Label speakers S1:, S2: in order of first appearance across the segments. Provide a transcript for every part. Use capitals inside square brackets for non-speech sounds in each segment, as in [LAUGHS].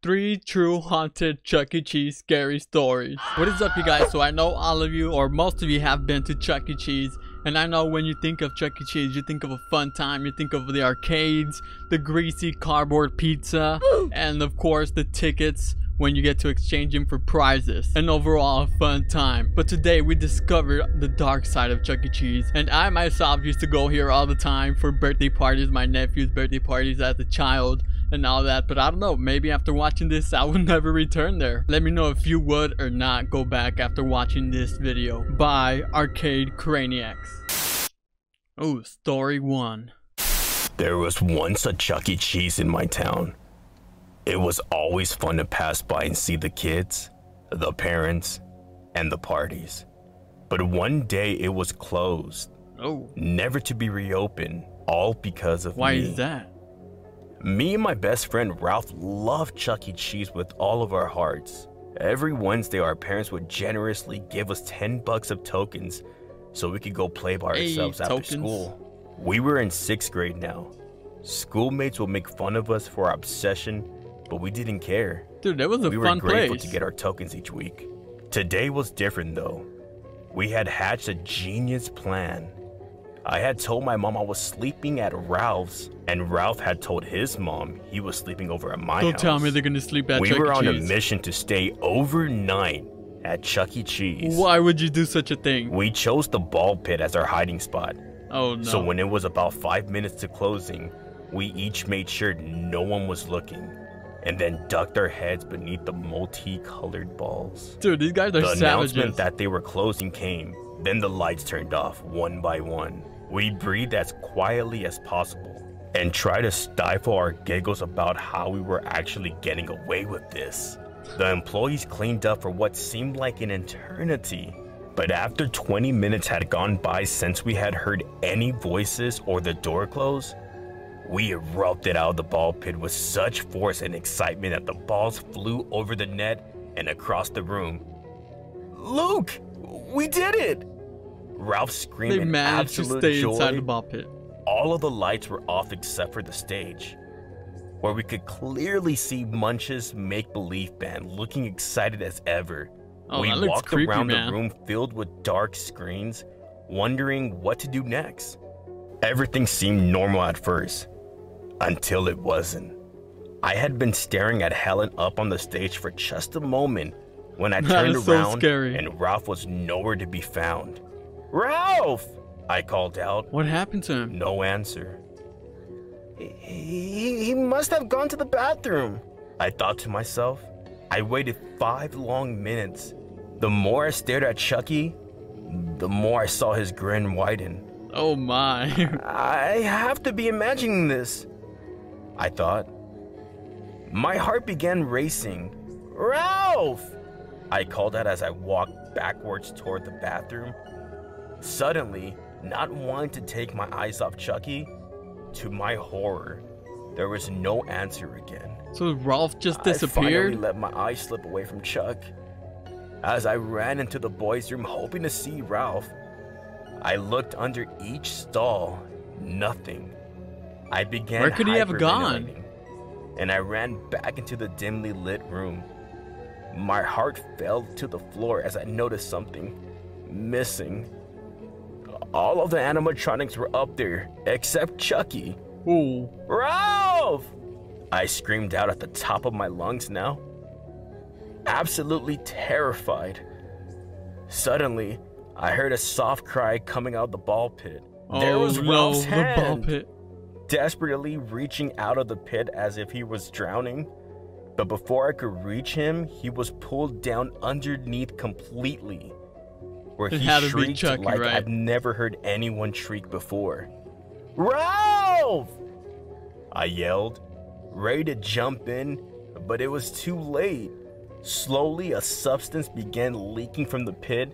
S1: Three true haunted Chuck E. Cheese scary stories. What is up you guys? So I know all of you or most of you have been to Chuck E. Cheese and I know when you think of Chuck E. Cheese you think of a fun time, you think of the arcades, the greasy cardboard pizza, and of course the tickets when you get to exchange them for prizes. And overall, a fun time. But today we discovered the dark side of Chuck E. Cheese. And I myself used to go here all the time for birthday parties, my nephew's birthday parties as a child and all that. But I don't know, maybe after watching this, I will [LAUGHS] never return there. Let me know if you would or not go back after watching this video by Arcade Craniacs. Oh, story one.
S2: There was once a Chuck E. Cheese in my town. It was always fun to pass by and see the kids, the parents, and the parties. But one day it was closed,
S1: Oh,
S2: never to be reopened, all because of
S1: why
S2: me.
S1: is that?
S2: Me and my best friend Ralph loved Chuck E. Cheese with all of our hearts. Every Wednesday, our parents would generously give us 10 bucks of tokens so we could go play by
S1: Hey,
S2: ourselves after
S1: tokens.
S2: school. We were in sixth grade now. Schoolmates would make fun of us for our obsession, but we didn't care.
S1: Dude, that was a
S2: we were grateful
S1: place.
S2: to get our tokens each week. Today was different though. We had hatched a genius plan. I had told my mom I was sleeping at Ralph's, and Ralph had told his mom he was sleeping over at my
S1: Don't
S2: house.
S1: tell me they're gonna sleep at
S2: we
S1: Chuck
S2: were
S1: E.
S2: on a mission to stay overnight at Chuck E. Cheese.
S1: Why would you do such a thing?
S2: We chose the ball pit as our hiding spot.
S1: Oh no.
S2: So when it was about five minutes to closing, we each made sure no one was looking, and then ducked our heads beneath the multicolored balls.
S1: Dude, these guys are
S2: The announcement that they were closing came. Then the lights turned off one by one. We breathed as quietly as possible and tried to stifle our giggles about how we were actually getting away with this. The employees cleaned up for what seemed like an eternity. But after 20 minutes had gone by since we had heard any voices or the door close, we erupted out of the ball pit with such force and excitement that the balls flew over the net and across the room. Luke, we did it! Ralph screamed
S1: they
S2: in
S1: managed to
S2: absolute
S1: stay
S2: joy.
S1: inside the ball pit.
S2: All of the lights were off except for the stage, where we could clearly see Munch's make-believe band looking excited as ever.
S1: Oh,
S2: we walked
S1: creepy,
S2: around
S1: man.
S2: the room filled with dark screens, wondering what to do next. Everything seemed normal at first, until it wasn't. I had been staring at Helen up on the stage for just a moment when I [LAUGHS] turned
S1: so
S2: around
S1: scary.
S2: and Ralph was nowhere to be found. Ralph! I called out.
S1: What happened to him?
S2: No answer. He, he must have gone to the bathroom. I thought to myself. I waited five long minutes. The more I stared at Chucky, the more I saw his grin widen.
S1: Oh my. [LAUGHS]
S2: I have to be imagining this, I thought. My heart began racing. Ralph! I called out as I walked backwards toward the bathroom. Suddenly, not wanting to take my eyes off Chucky, to my horror, there was no answer again.
S1: so Ralph just disappeared?
S2: I finally let my eyes slip away from Chuck. As I ran into the boys' room hoping to see Ralph, I looked under each stall. Nothing. I began
S1: Where could he have gone?
S2: And I ran back into the dimly lit room. My heart fell to the floor as I noticed something missing. All of the animatronics were up there, except Chucky.
S1: Ooh.
S2: Ralph! I screamed out at the top of my lungs now. Absolutely terrified. Suddenly, I heard a soft cry coming out of the ball pit. there
S1: oh
S2: was
S1: no,
S2: Ralph's
S1: the ball pit.
S2: desperately reaching out of the pit as if he was drowning. But before I could reach him, he was pulled down underneath completely, where
S1: It
S2: he
S1: had
S2: shrieked
S1: Chucky,
S2: like
S1: right?
S2: I've never heard anyone shriek before. Ralph! I yelled, ready to jump in, but it was too late. Slowly, a substance began leaking from the pit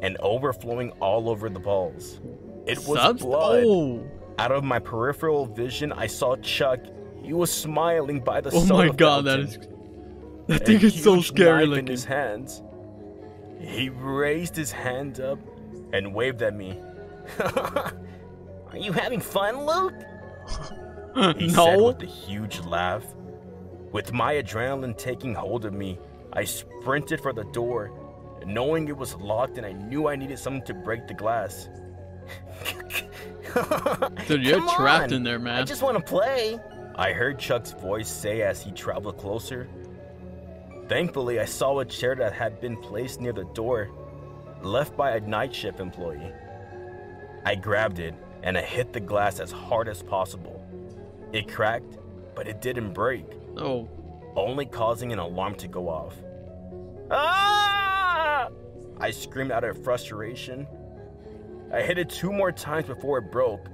S2: and overflowing all over the balls. It was
S1: Subs-
S2: blood.
S1: Oh.
S2: Out of my peripheral vision, I saw Chuck. He was smiling by the
S1: Oh my god, that is that thing is so scary
S2: knife in
S1: looking.
S2: his hands. He raised his hand up and waved at me. [LAUGHS] Are you having fun, Luke? He said
S1: no.
S2: with a huge laugh. With my adrenaline taking hold of me, I sprinted for the door, knowing it was locked and I knew I needed something to break the glass. [LAUGHS]
S1: Dude, you're
S2: Come
S1: trapped
S2: on,
S1: in there, man.
S2: I just want to play. I heard Chuck's voice say as he traveled closer. Thankfully, I saw a chair that had been placed near the door, left by a night shift employee. I grabbed it and I hit the glass as hard as possible. It cracked, but it didn't break,
S1: Oh,
S2: only causing an alarm to go off. Ah! I screamed out of frustration. I hit it two more times before it broke.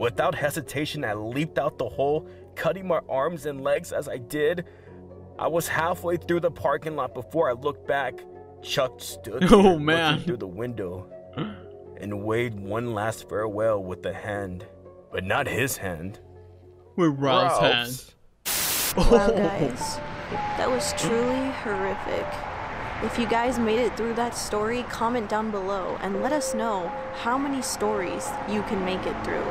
S2: Without hesitation, I leaped out the hole, cutting my arms and legs as I did. I was halfway through the parking lot before I looked back. Chuck stood [LAUGHS] oh, there
S1: Oh,
S2: looking
S1: man.
S2: through the window and waved one last farewell with the hand, but not his hand.
S1: with Ralph's hand.
S2: Ralph's. [LAUGHS]
S3: Wow, guys, that was truly horrific. If you guys made it through that story, comment down below and let us know how many stories you can make it through.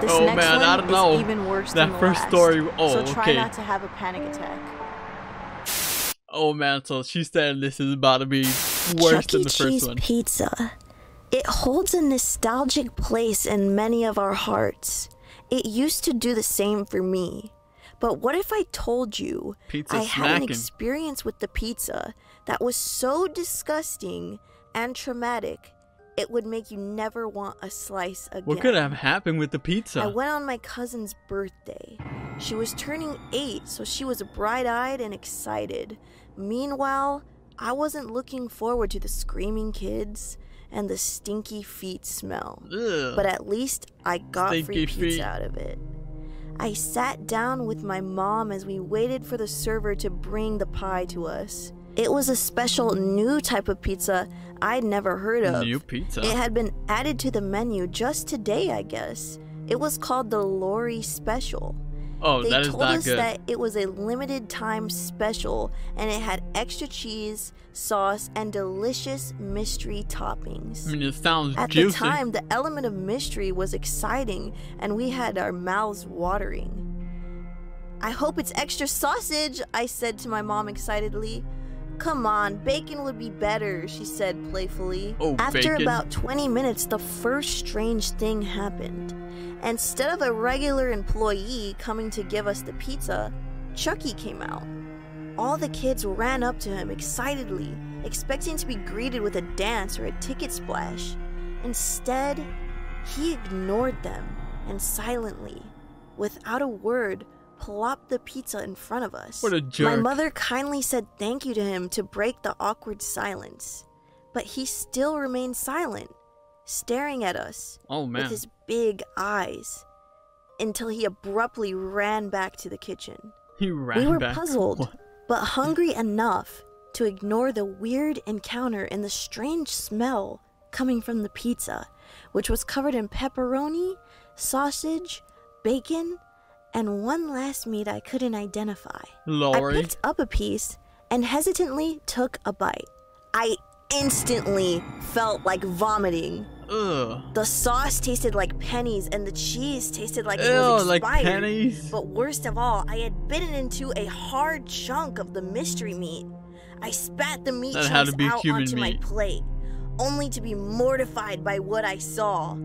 S3: This
S1: Oh,
S3: next
S1: man,
S3: one
S1: I don't
S3: is
S1: know.
S3: even worse
S1: That
S3: than the
S1: first
S3: last.
S1: story- oh,
S3: so try
S1: okay.
S3: not to have a panic attack.
S1: Oh man, so she said this is about to be worse
S4: Chuck
S1: than the
S4: Cheese
S1: first one.
S4: pizza. It holds a nostalgic place in many of our hearts. It used to do the same for me. But what if I told you
S1: Pizza
S4: I had an experience with the pizza that was so disgusting and traumatic, it would make you never want a slice again?
S1: What could have happened with the pizza?
S4: I went on my cousin's birthday. She was turning eight, so she was bright eyed and excited. Meanwhile, I wasn't looking forward to the screaming kids and the stinky feet smell.
S1: Ugh.
S4: But at least I got free pizza
S1: feet.
S4: out of it. I sat down with my mom as we waited for the server to bring the pie to us. It was a special new type of pizza I'd never heard of.
S1: New pizza.
S4: It had been added to the menu just today, I guess. It was called the Lori Special.
S1: Oh,
S4: they
S1: that is
S4: told
S1: not
S4: us
S1: good.
S4: that it was a limited time special and it had extra cheese, sauce, and delicious mystery toppings.
S1: I mean, it sounds
S4: At
S1: juicy.
S4: the time, the element of mystery was exciting and we had our mouths watering. I hope it's extra sausage, I said to my mom excitedly. Come on, bacon would be better, she said playfully.
S1: Oh,
S4: After
S1: bacon.
S4: about 20 minutes, the first strange thing happened. Instead of a regular employee coming to give us the pizza, Chucky came out. All the kids ran up to him excitedly, expecting to be greeted with a dance or a ticket splash. Instead, he ignored them and silently, without a word, plopped the pizza in front of us.
S1: What a jerk.
S4: My mother kindly said thank you to him to break the awkward silence, but he still remained silent, staring at us
S1: oh
S4: with his big eyes until he abruptly ran back to the kitchen.
S1: He ran
S4: we were
S1: back.
S4: puzzled,
S1: What?
S4: but hungry enough to ignore the weird encounter and the strange smell coming from the pizza, which was covered in pepperoni, sausage, bacon, and one last meat I couldn't identify. I picked up a piece and hesitantly took a bite. I instantly felt like vomiting.
S1: Ugh.
S4: The sauce tasted like pennies and the cheese tasted like it
S1: Ew,
S4: was
S1: like
S4: expired.
S1: pennies.
S4: But worst of all, I had bitten into a hard chunk of the mystery meat. I spat the meat
S1: That
S4: chunks
S1: to be
S4: out onto my plate, only to be mortified by what I saw.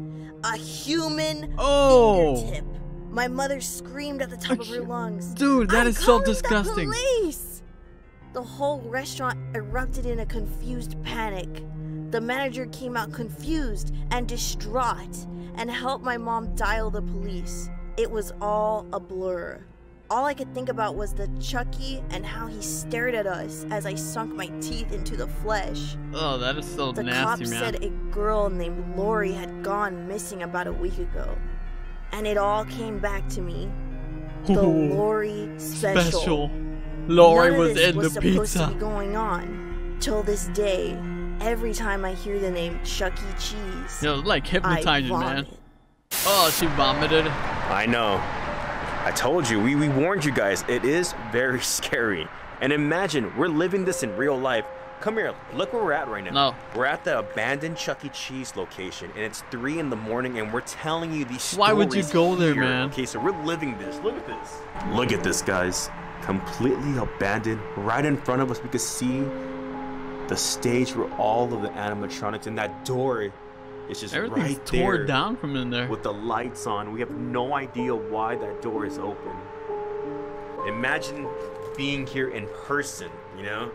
S4: A human
S1: Oh.
S4: fingertip. My mother screamed at the top of her [LAUGHS] lungs.
S1: Dude, that
S4: I'm
S1: is so disgusting.
S4: The, police! the whole restaurant erupted in a confused panic. The manager came out confused and distraught and helped my mom dial the police. It was all a blur. All I could think about was the Chucky and how he stared at us as I sunk my teeth into the flesh.
S1: Oh, that is so
S4: The
S1: nasty,
S4: cops
S1: man.
S4: said a girl named Lori had gone missing about a week ago. And it all came back to me. The Lori special.
S1: special. Lori was in
S4: was
S1: the
S4: supposed to
S1: pizza.
S4: be going on. Till this day, every time I hear the name Chuck E. Cheese,
S1: Yo, like hypnotizing, man. Oh, she vomited.
S2: I know. I told you, we, we warned you guys. It is very [LAUGHS] scary. And imagine, we're living this in real life. Come here, look where we're at right now.
S1: No.
S2: We're at the abandoned Chuck E. Cheese location, and it's 3 in the morning, and we're telling you these
S1: Why would you
S2: stories
S1: go there,
S2: here.
S1: man?
S2: Okay, so we're living this. Look at this. Look at this, guys. completely abandoned. Right in front of us, we could see the stage where all of the animatronics and that door is just
S1: Everything's
S2: right
S1: tore down from in there.
S2: with the lights on. We have no idea why that door is open. Imagine being here in person, you know?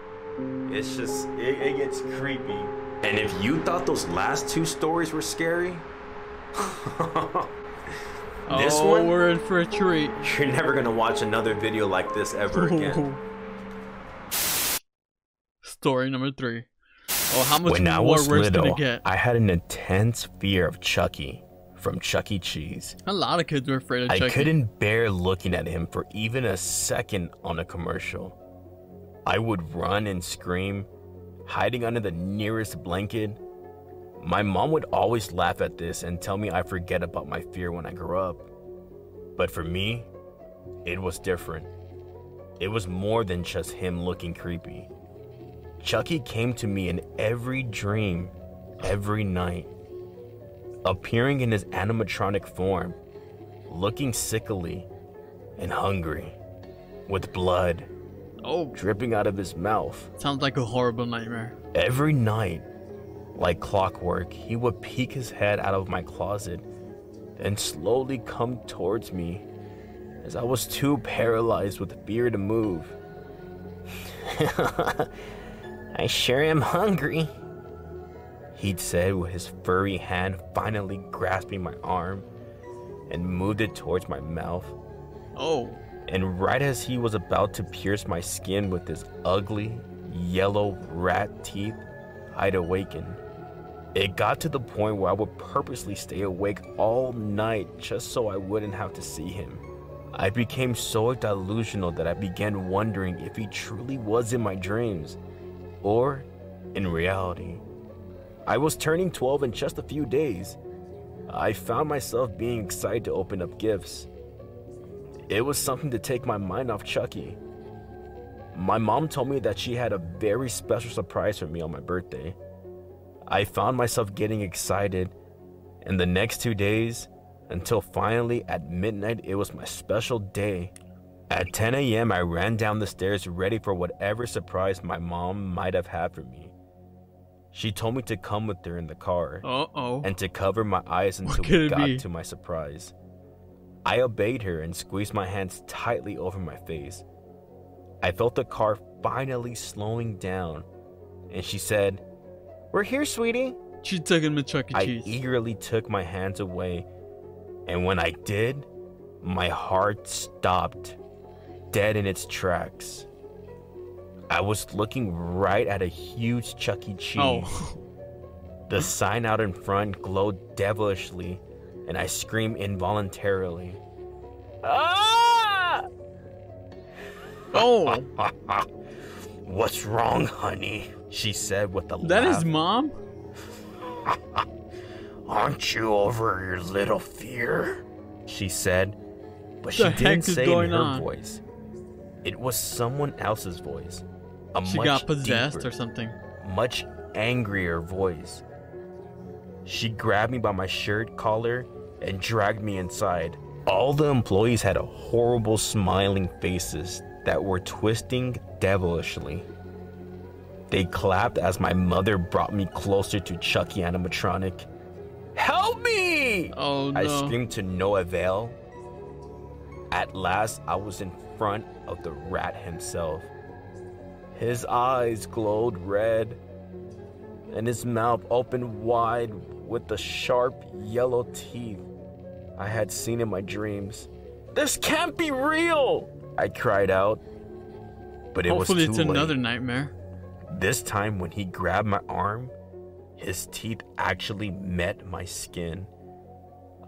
S2: It's just, it, it gets creepy. And if you thought those last two stories were scary, [LAUGHS] this
S1: oh,
S2: one,
S1: we're in for a treat.
S2: you're never gonna watch another video like this ever [LAUGHS] again.
S1: Story number three. Oh, how much
S2: when I
S1: more
S2: was
S1: worse did
S2: little,
S1: it get?
S2: I had an intense fear of Chucky from Chuck E. Cheese.
S1: A lot of kids were afraid of
S2: I
S1: Chucky.
S2: I couldn't bear looking at him for even a second on a commercial. I would run and scream, hiding under the nearest blanket. My mom would always laugh at this and tell me I forget about my fear when I grow up. But for me, it was different. It was more than just him looking creepy. Chucky came to me in every dream, every night appearing in his animatronic form, looking sickly and hungry, with blood
S1: Oh,
S2: dripping out of his mouth.
S1: sounds like a horrible nightmare.
S2: Every night, like clockwork, he would peek his head out of my closet and slowly come towards me as I was too paralyzed with fear to move. [LAUGHS] I sure am hungry, he'd said with his furry hand finally grasping my arm and moved it towards my mouth.
S1: Oh,
S2: And right as he was about to pierce my skin with his ugly, yellow rat teeth, I'd awaken. It got to the point where I would purposely stay awake all night just so I wouldn't have to see him. I became so delusional that I began wondering if he truly was in my dreams or in reality. I was turning 12 in just a few days. I found myself being excited to open up gifts. It was something to take my mind off Chucky. My mom told me that she had a very special surprise for me on my birthday. I found myself getting excited, and the next two days, until finally at midnight, it was my special day. At 10 a.m., I ran down the stairs ready for whatever surprise my mom might have had for me. She told me to come with her in the car
S1: uh oh.
S2: and to cover my eyes until we got
S1: be?
S2: to my surprise. I obeyed her and squeezed my hands tightly over my face. I felt the car finally slowing down, and she said, We're here, sweetie.
S1: She took him to Chuck E. Cheese.
S2: I eagerly took my hands away, and when I did, my heart stopped, dead in its tracks. I was looking right at a huge Chuck E. Cheese.
S1: oh, [LAUGHS]
S2: The sign out in front glowed devilishly, and I screamed involuntarily. Ah!
S1: oh, [LAUGHS]
S2: What's wrong, honey? She said with a
S1: that
S2: laugh.
S1: is mom. [LAUGHS]
S2: Aren't you over your little fear? She said, but she didn't say in her
S1: on?
S2: voice. It was someone else's voice. A
S1: She
S2: much
S1: got possessed
S2: deeper,
S1: or something.
S2: much angrier voice. She grabbed me by my shirt collar and dragged me inside. All the employees had a horrible smiling faces that were twisting devilishly. They clapped as my mother brought me closer to Chucky animatronic. Help me!
S1: Oh no.
S2: I screamed to no avail. At last, I was in front of the rat himself. His eyes glowed red, and his mouth opened wide with the sharp yellow teeth I had seen in my dreams. This can't be real! I cried out. But it
S1: Hopefully
S2: was
S1: it's
S2: too late.
S1: another nightmare.
S2: This time, when he grabbed my arm, his teeth actually met my skin.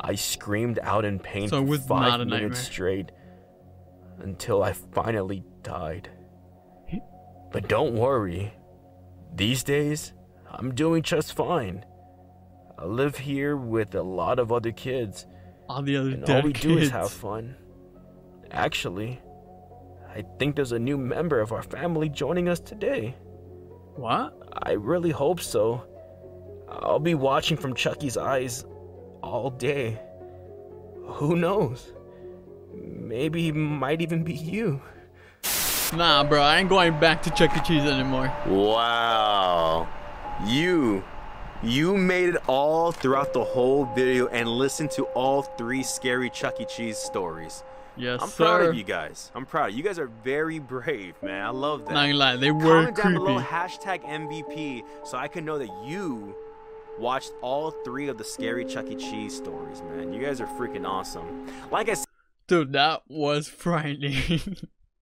S2: I screamed out in pain
S1: So
S2: for five minutes
S1: nightmare.
S2: straight until I finally died. But don't worry, these days, I'm doing just fine. I live here with a lot of other kids,
S1: All the other
S2: and all we
S1: kids.
S2: do is have fun. Actually, I think there's a new member of our family joining us today.
S1: What?
S2: I really hope so. I'll be watching from Chucky's eyes all day. Who knows? Maybe it might even be you.
S1: Nah, bro, I ain't going back to Chuck E. Cheese anymore.
S2: Wow. You you made it all throughout the whole video and listened to all three scary Chuck E. Cheese stories.
S1: Yes,
S2: I'm
S1: sir.
S2: proud of you guys. I'm proud. You guys are very brave, man. I love that.
S1: Not gonna lie, they were
S2: Comment down below
S1: creepy.
S2: hashtag MVP so I can know that you watched all three of the scary Chuck E. Cheese stories, man. You guys are freaking awesome. Like I said,
S1: Dude, that was [LAUGHS] frightening.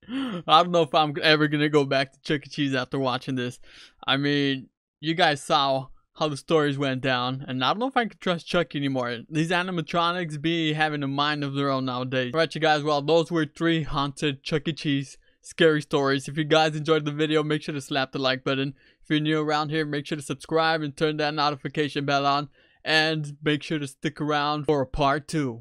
S1: I don't know if I'm ever gonna go back to Chuck E. Cheese after watching this. I mean, you guys saw how the stories went down, and I don't know if I can trust Chuck anymore. These animatronics be having a mind of their own nowadays. Alright, you guys, well, those were three haunted Chuck E. Cheese scary stories. If you guys enjoyed the video, make sure to slap the like button. If you're new around here, make sure to subscribe and turn that notification bell on. And make sure to stick around for part two.